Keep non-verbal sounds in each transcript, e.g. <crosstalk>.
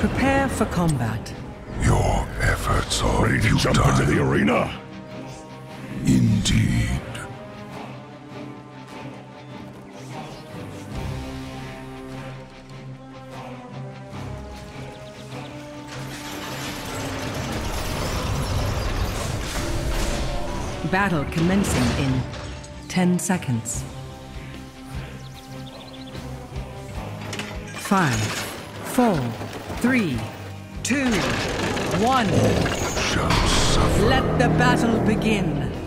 Prepare for combat. Your efforts are Ready to jump into the arena? Indeed. Battle commencing in 10 seconds. Five, four, three, two, one. Let the battle begin.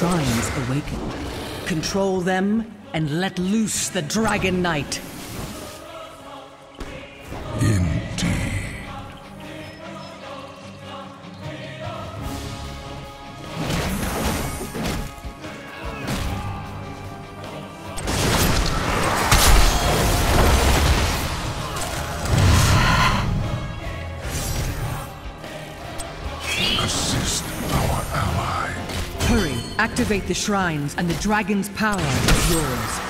Shrines awaken. Control them and let loose the Dragon Knight. Activate the shrines and the dragon's power is yours.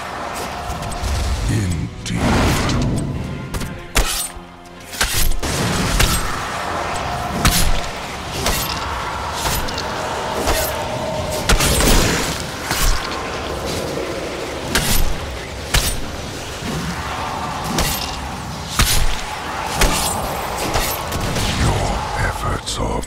Your efforts are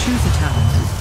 Choose a talent.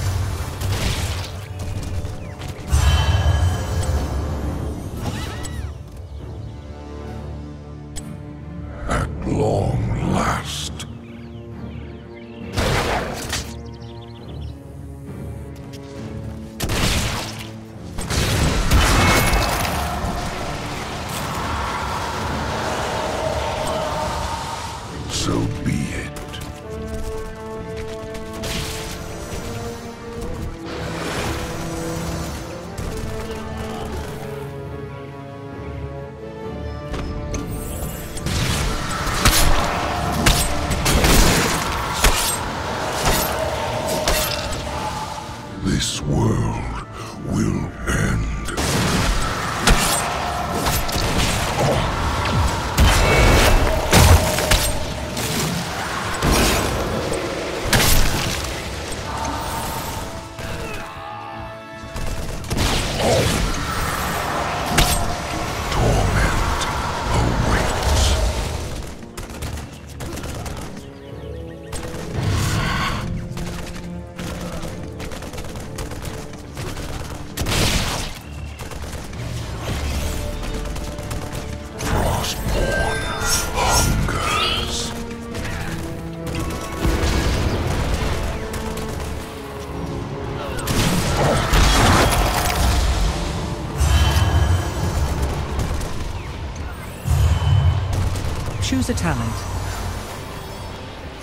Choose a talent.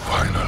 Finally.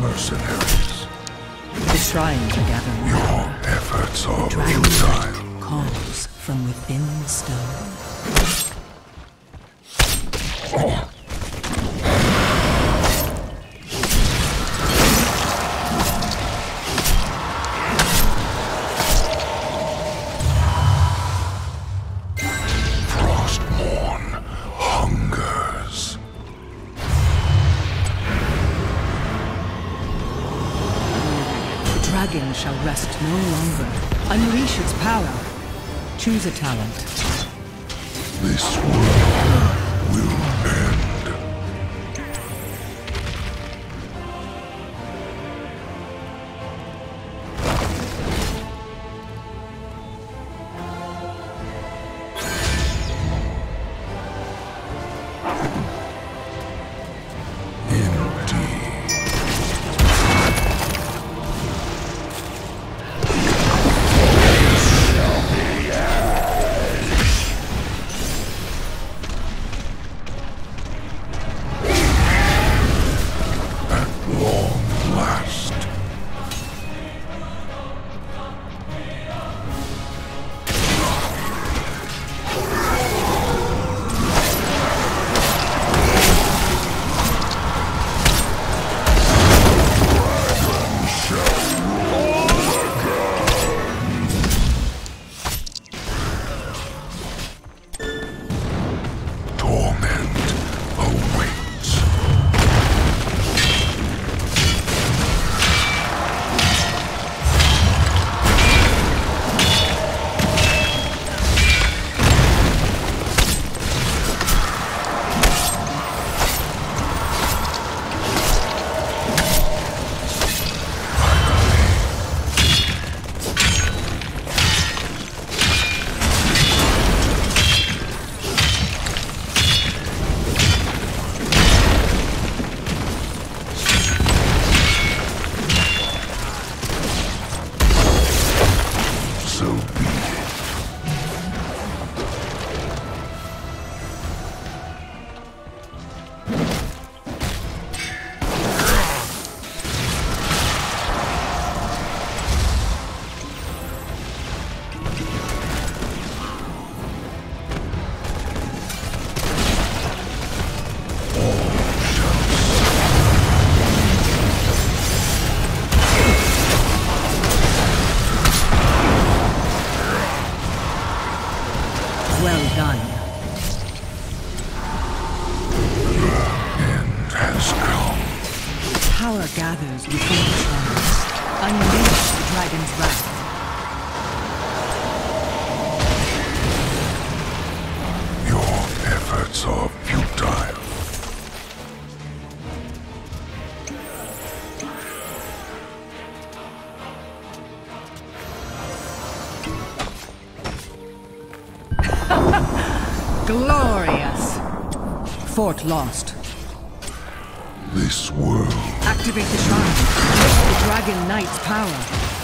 Mercenaries. The shrines are gathering Your efforts are Dragon futile. calls from within the stone. Frostmourne dragon shall rest no longer. Unleash its power. Choose a talent. This world will <laughs> Glorious. Fort lost. This world. Activate the shrine. The Dragon Knight's power.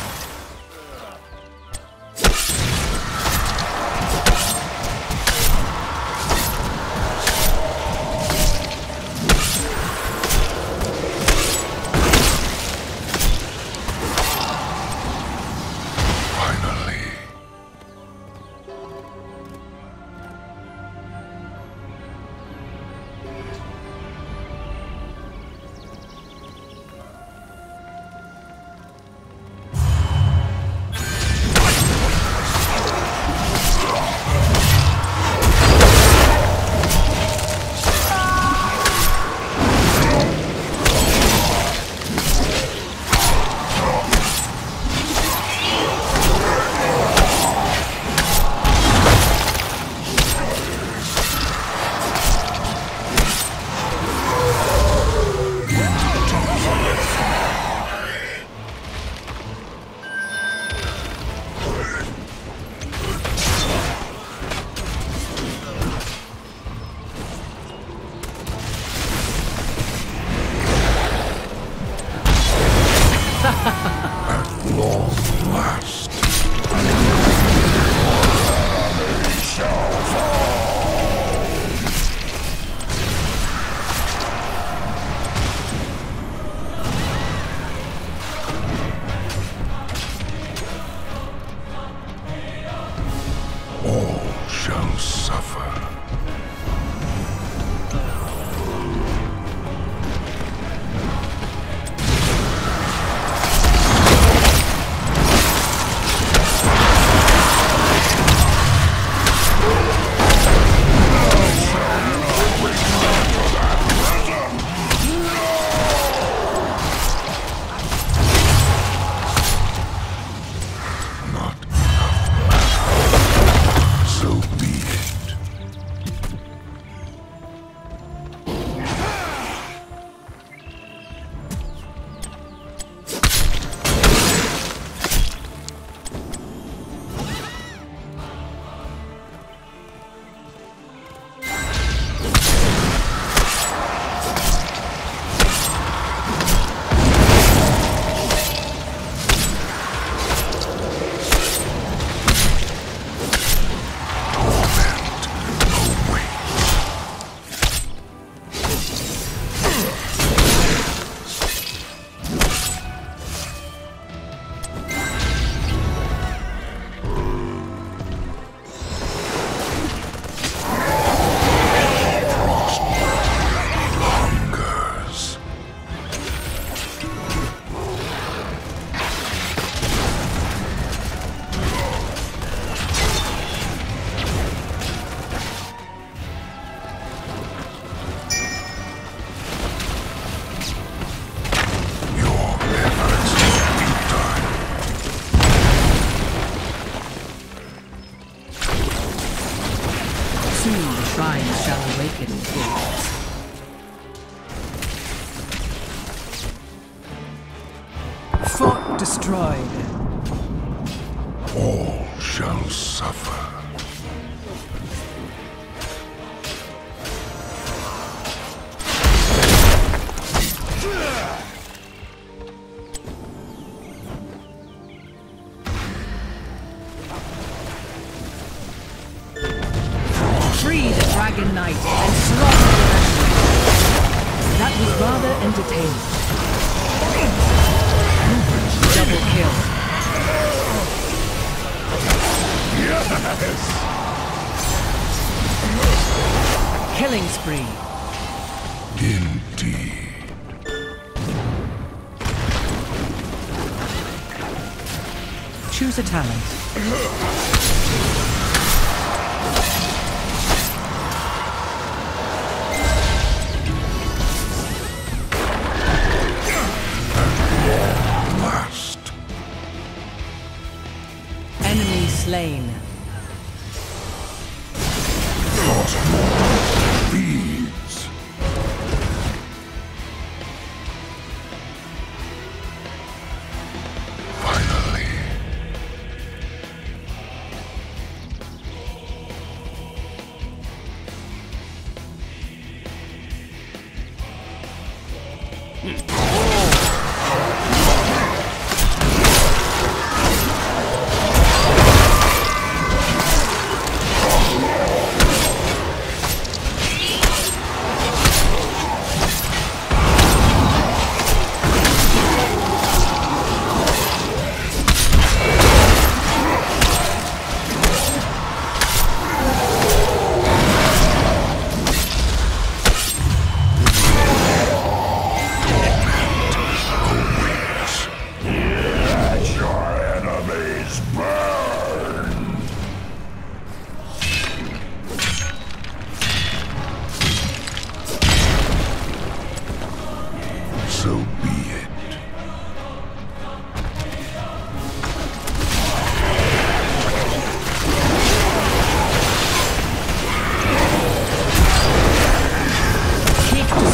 destroyed. Choose a talent.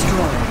destroyed.